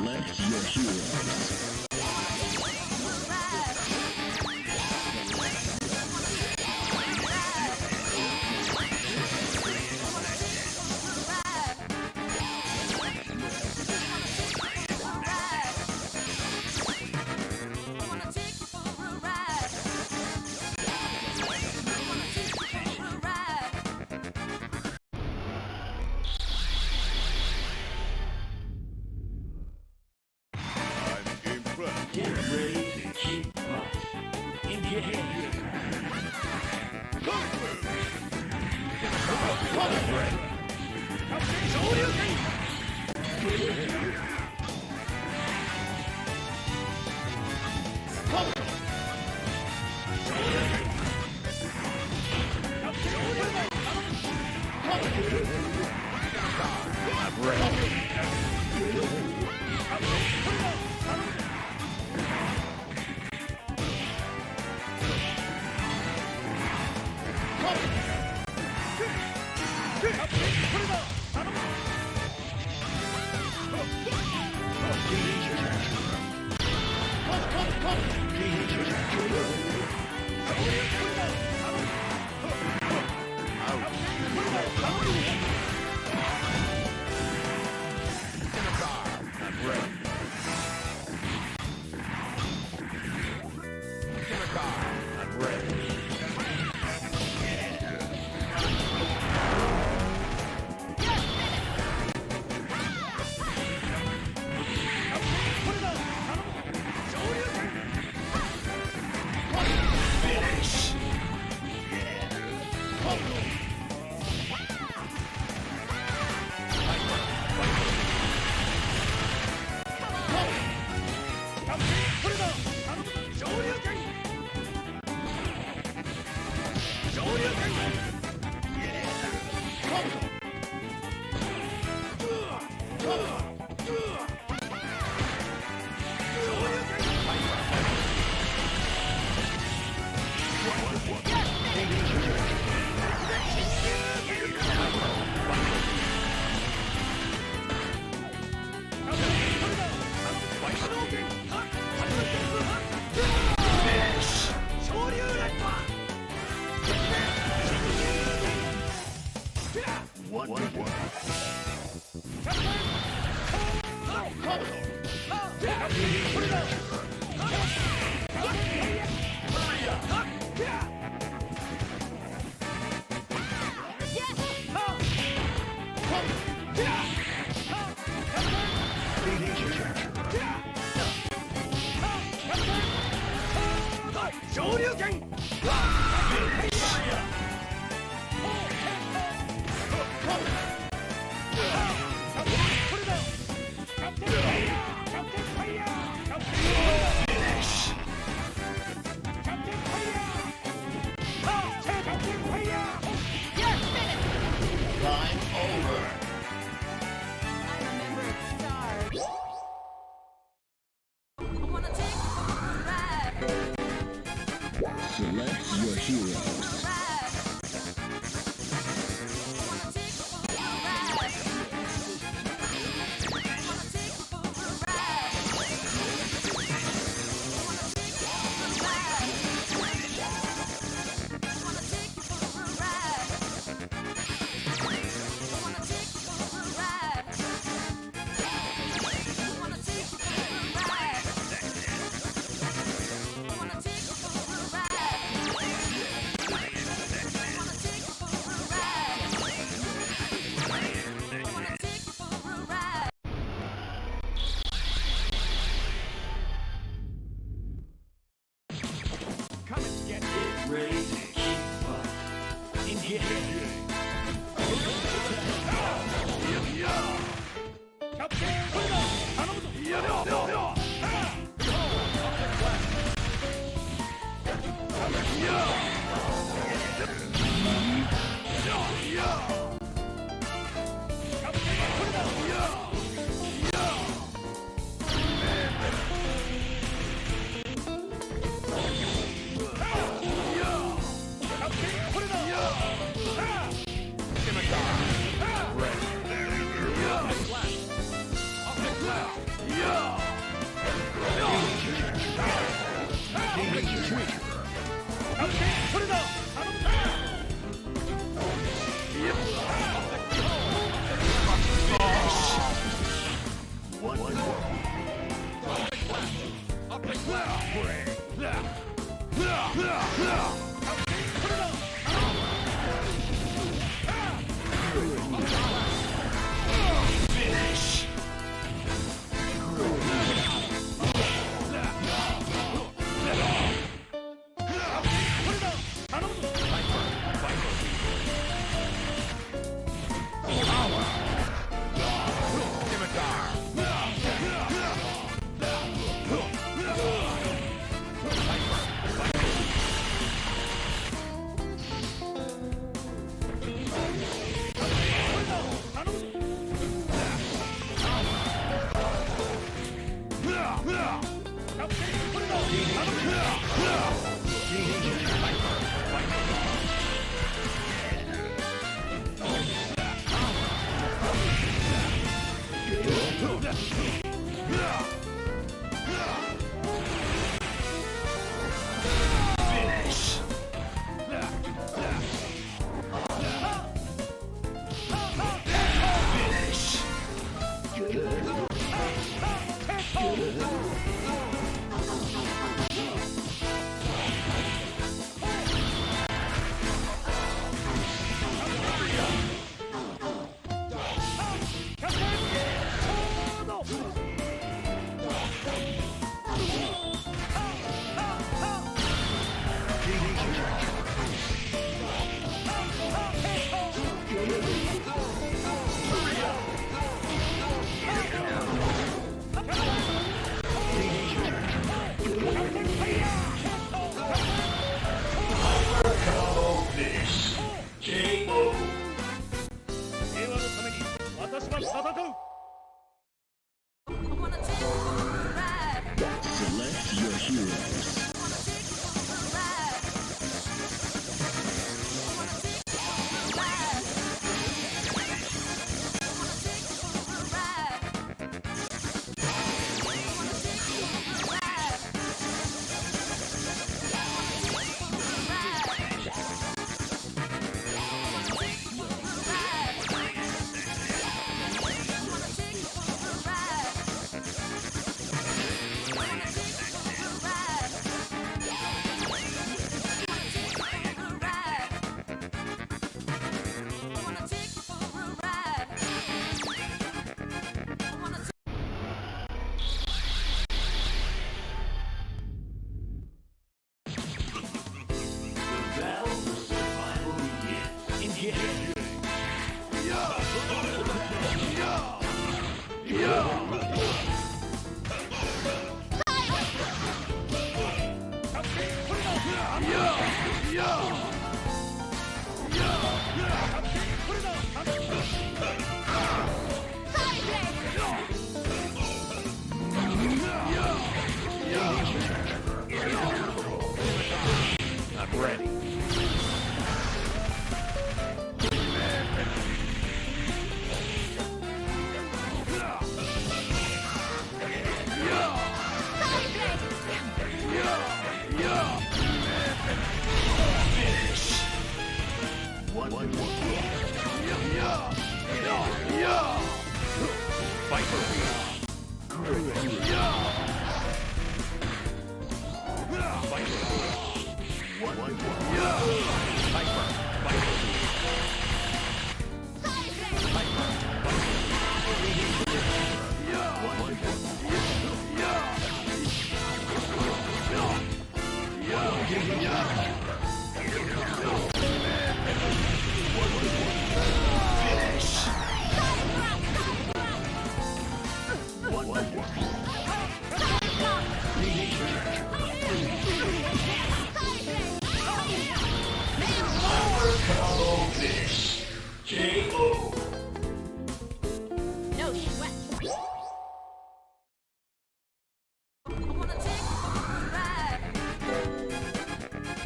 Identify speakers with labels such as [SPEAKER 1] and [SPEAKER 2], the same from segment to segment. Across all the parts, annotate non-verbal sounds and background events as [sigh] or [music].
[SPEAKER 1] Select your hero. Select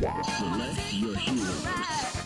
[SPEAKER 1] Select your heroes.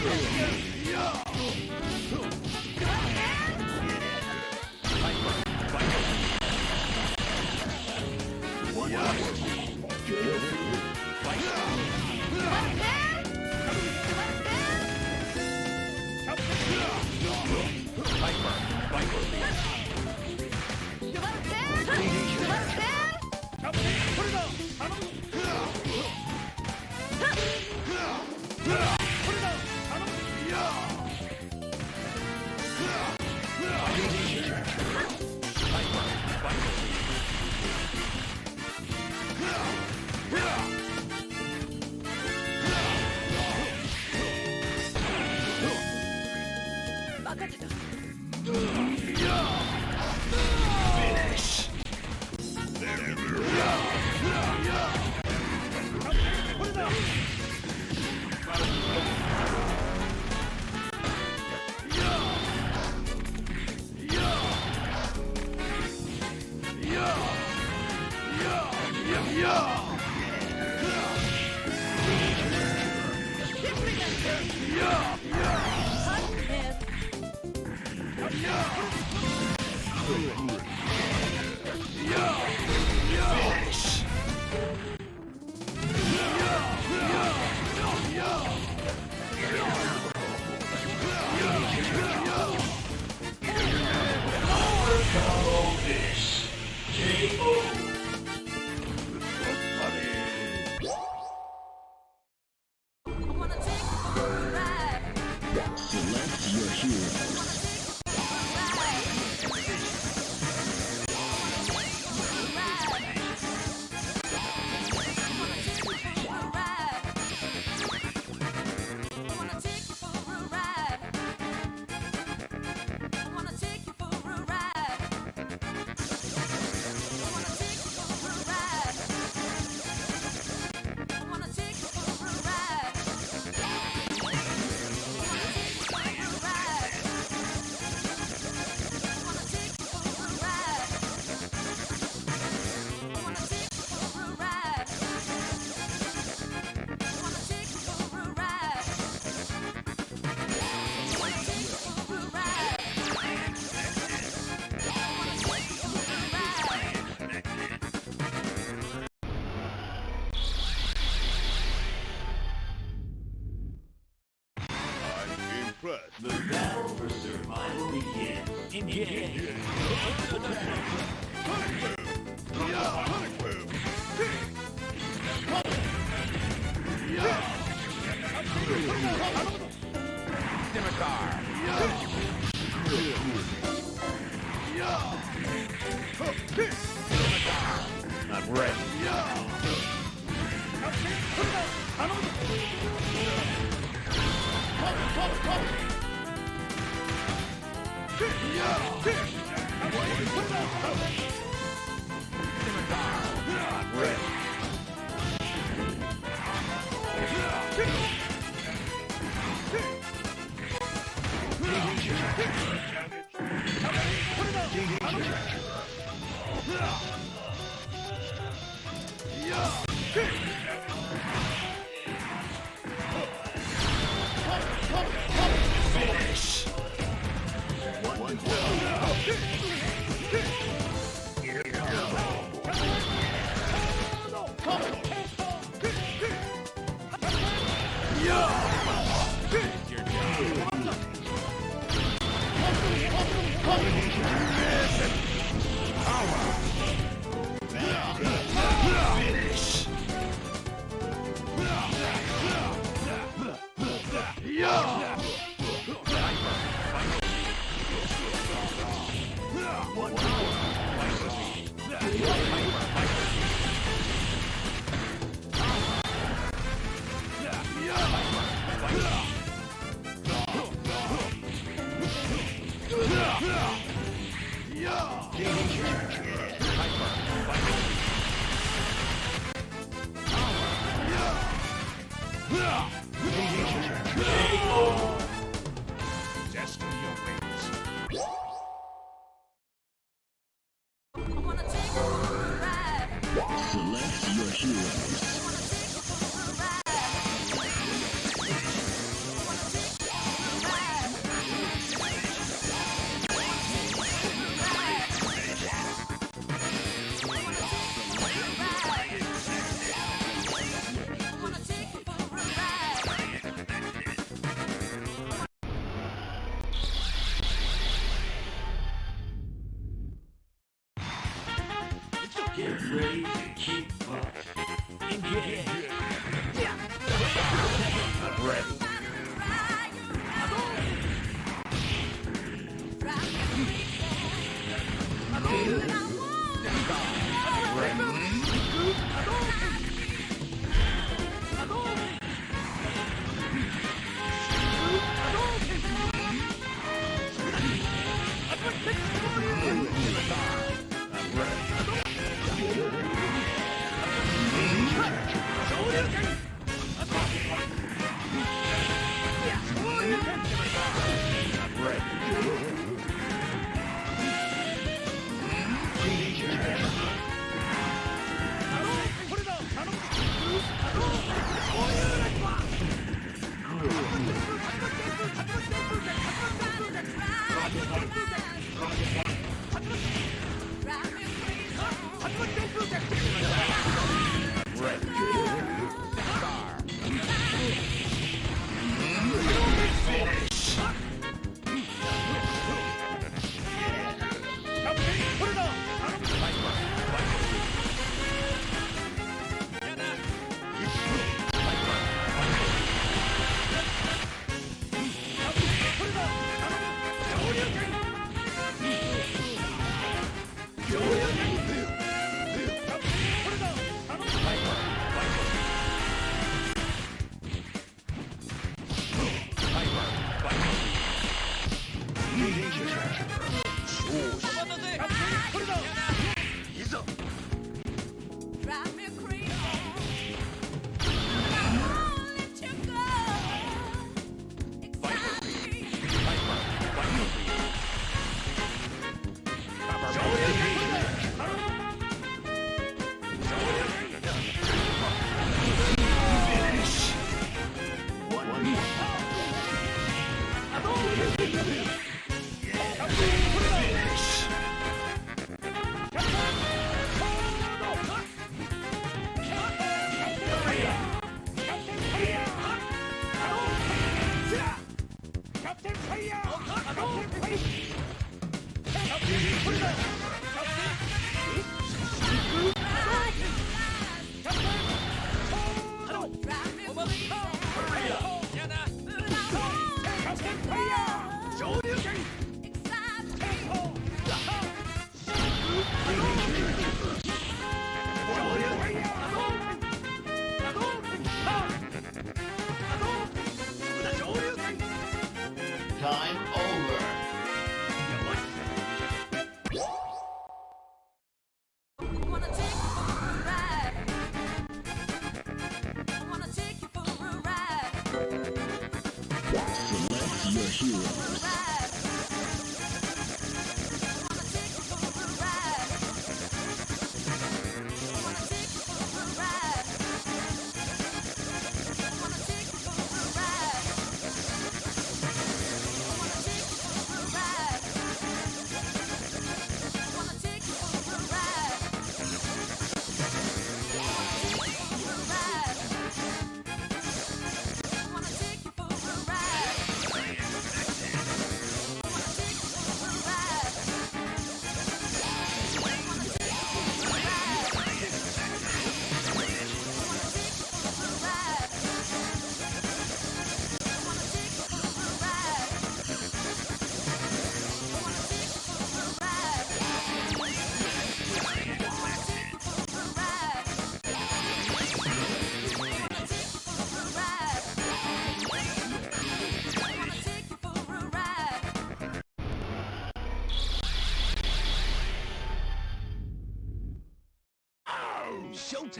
[SPEAKER 2] Finish.
[SPEAKER 1] Heroes.
[SPEAKER 3] Let's [laughs] go!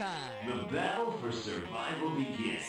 [SPEAKER 1] The battle for survival begins.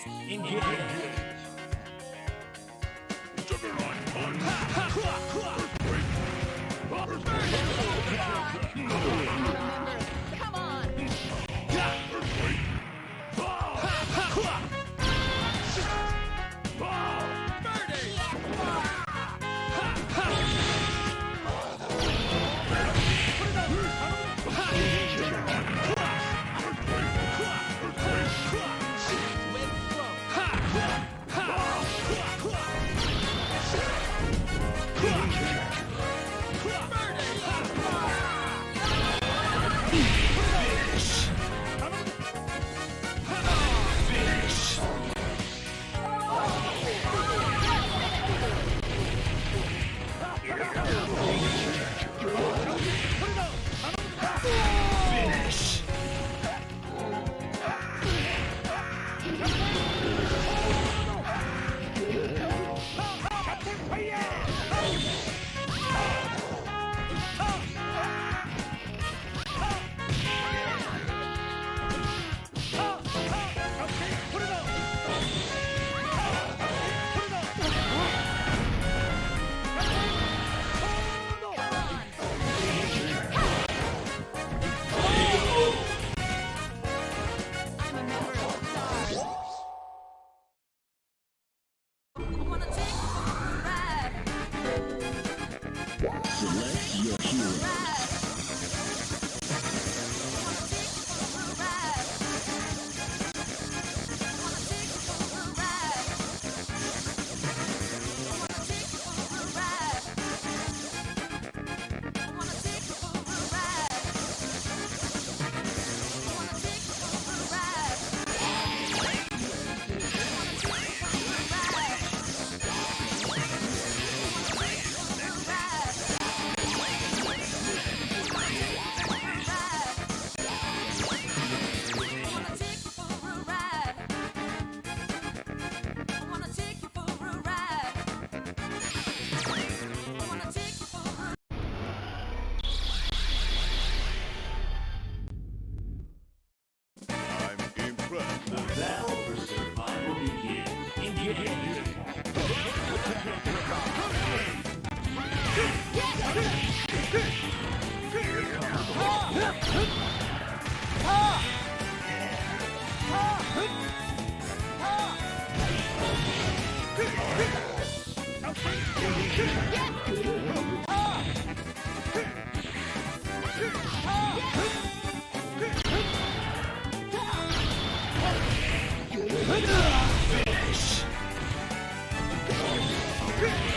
[SPEAKER 3] Rock!